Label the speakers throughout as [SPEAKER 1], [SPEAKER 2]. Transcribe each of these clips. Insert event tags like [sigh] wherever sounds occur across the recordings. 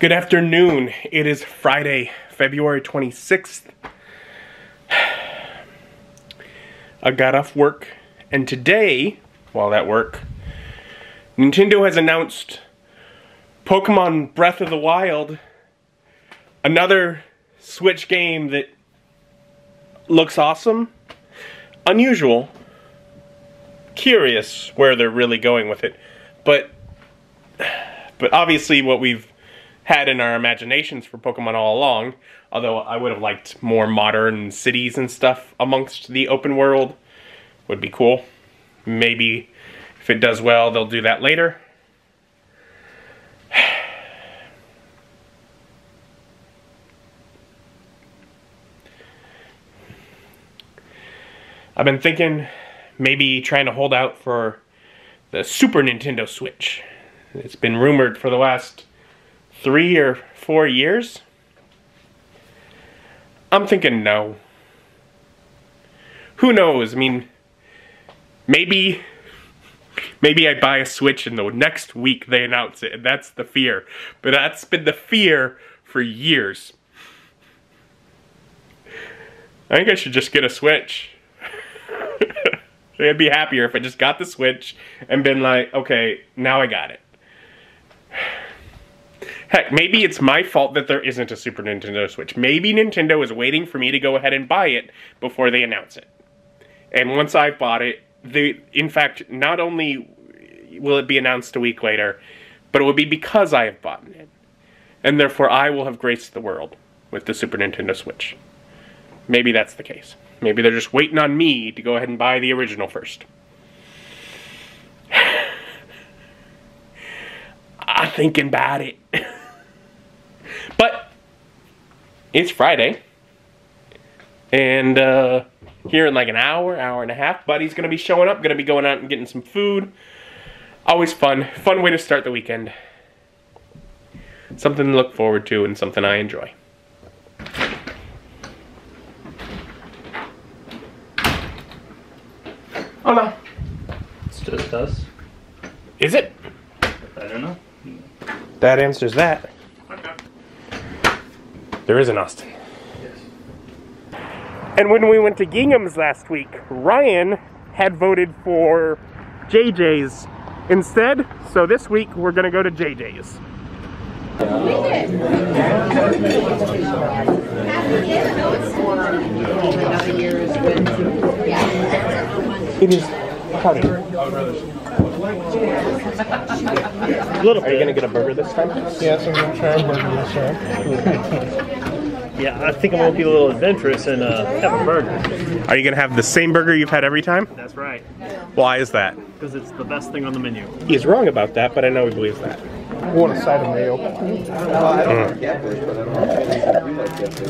[SPEAKER 1] Good afternoon. It is Friday, February 26th. [sighs] I got off work, and today, while at work, Nintendo has announced Pokemon Breath of the Wild, another Switch game that looks awesome, unusual, curious where they're really going with it, but [sighs] but obviously what we've had in our imaginations for Pokemon all along, although I would have liked more modern cities and stuff amongst the open world, would be cool. Maybe if it does well, they'll do that later. [sighs] I've been thinking maybe trying to hold out for the Super Nintendo Switch. It's been rumored for the last three or four years. I'm thinking no. Who knows? I mean, maybe maybe I buy a Switch and the next week they announce it, and that's the fear. But that's been the fear for years. I think I should just get a Switch. [laughs] I'd be happier if I just got the Switch and been like, okay, now I got it. Heck, maybe it's my fault that there isn't a Super Nintendo Switch. Maybe Nintendo is waiting for me to go ahead and buy it before they announce it. And once I've bought it, they, in fact, not only will it be announced a week later, but it will be because I have bought it. And therefore I will have graced the world with the Super Nintendo Switch. Maybe that's the case. Maybe they're just waiting on me to go ahead and buy the original first. [sighs] I'm thinking about it. [laughs] but it's Friday. And uh, here in like an hour, hour and a half, Buddy's going to be showing up. Going to be going out and getting some food. Always fun. Fun way to start the weekend. Something to look forward to and something I enjoy. Oh no.
[SPEAKER 2] It's just us.
[SPEAKER 1] Is it?
[SPEAKER 2] I don't know.
[SPEAKER 1] That answers that.
[SPEAKER 2] Okay.
[SPEAKER 1] There is an Austin.
[SPEAKER 2] Yes.
[SPEAKER 1] And when we went to Gingham's last week, Ryan had voted for JJ's instead. So this week we're gonna go to JJ's. It is crowded.
[SPEAKER 2] Little
[SPEAKER 1] Are you gonna get a burger this time?
[SPEAKER 3] Yes, I'm gonna try and burger this time. [laughs]
[SPEAKER 2] Yeah, I think I'm gonna be a little adventurous and uh, have a burger.
[SPEAKER 1] Are you gonna have the same burger you've had every time?
[SPEAKER 2] That's right,
[SPEAKER 1] Why is that?
[SPEAKER 2] because it's the best thing on the menu.
[SPEAKER 1] He's wrong about that, but I know he believes that.
[SPEAKER 3] I want a side of mayo.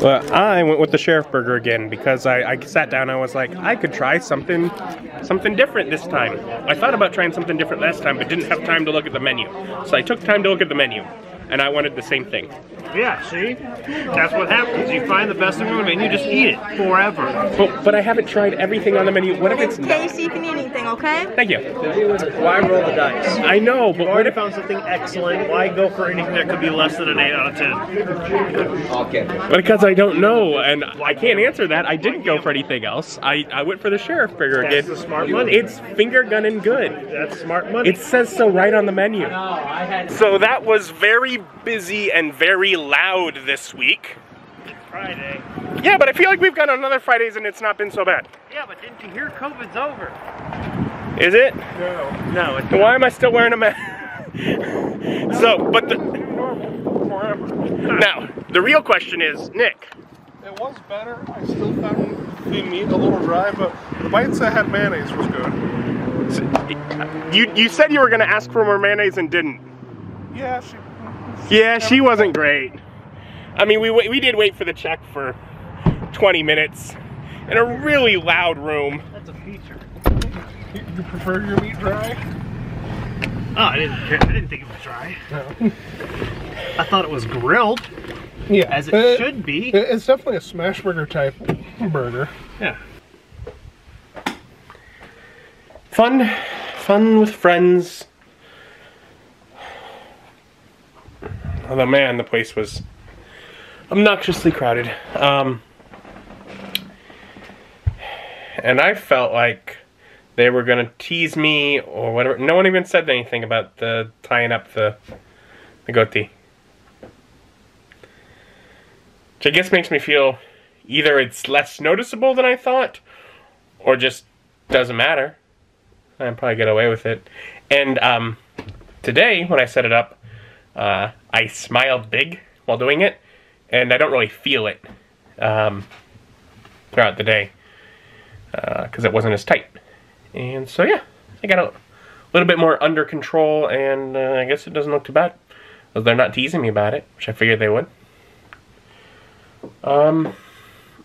[SPEAKER 1] Well, I went with the sheriff burger again because I, I sat down and I was like, I could try something something different this time. I thought about trying something different last time, but didn't have time to look at the menu. So I took time to look at the menu, and I wanted the same thing.
[SPEAKER 2] Yeah, see? That's what happens. You find the best thing on the menu, and you just eat it forever.
[SPEAKER 1] But, but I haven't tried everything on the menu. What if
[SPEAKER 4] It's
[SPEAKER 1] it's not?
[SPEAKER 4] tasty, you can eat anything, okay?
[SPEAKER 1] Thank you.
[SPEAKER 2] Why roll the dice?
[SPEAKER 1] I know, but
[SPEAKER 2] You've
[SPEAKER 1] what
[SPEAKER 2] already
[SPEAKER 1] if
[SPEAKER 2] found something excellent. Why go for anything that could be less than an 8 out of 10? Okay.
[SPEAKER 1] Because I don't know, and I can't answer that. I didn't go for anything else. I, I went for the sheriff burger
[SPEAKER 2] That's
[SPEAKER 1] again.
[SPEAKER 2] the smart money.
[SPEAKER 1] It's finger gunning good.
[SPEAKER 2] That's smart money.
[SPEAKER 1] It says so right on the menu. So that was very busy and very loud this week.
[SPEAKER 2] Friday.
[SPEAKER 1] Yeah, but I feel like we've gone on other Fridays and it's not been so bad.
[SPEAKER 2] Yeah, but didn't you hear COVID's over?
[SPEAKER 1] Is it?
[SPEAKER 3] No.
[SPEAKER 2] No, it's
[SPEAKER 1] Then why am I still wearing a mask? [laughs] so, but the,
[SPEAKER 3] Forever.
[SPEAKER 1] now, the real question is, Nick,
[SPEAKER 3] It was better. I still found the meat a little dry, but the bites that had mayonnaise was good.
[SPEAKER 1] you, you said you were going to ask for more mayonnaise and didn't.
[SPEAKER 3] Yeah, she.
[SPEAKER 1] Yeah, she wasn't great. I mean, we we did wait for the check for 20 minutes in a really loud room.
[SPEAKER 2] That's a feature.
[SPEAKER 3] You, you prefer your meat dry?
[SPEAKER 2] Oh, I didn't care. I didn't think it was dry. No. I thought it was grilled,
[SPEAKER 3] Yeah.
[SPEAKER 2] as it
[SPEAKER 3] Uh,
[SPEAKER 2] should be.
[SPEAKER 3] It's definitely a smash burger type burger.
[SPEAKER 2] Yeah.
[SPEAKER 1] Fun, fun with friends. Although, man, the place was obnoxiously crowded. Um, and I felt like they were to tease me or whatever. No one even said anything about the tying up the, the goatee. Which I guess makes me feel either it's less noticeable than I thought, or just doesn't matter. I'd probably get away with it. And um, today, when I set it up, uh, I smiled big while doing it, and I don't really feel it um, throughout the day because uh, it wasn't as tight. And so, yeah, I got a little bit more under control, and uh, I guess it doesn't look too bad. They're not teasing me about it, which I figured they would. Um,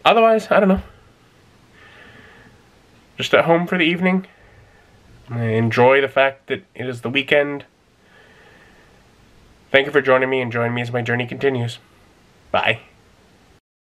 [SPEAKER 1] otherwise, I don't know. Just at home for the evening. Enjoy the fact that it is the weekend. Thank you for joining me and join me as my journey continues. Bye.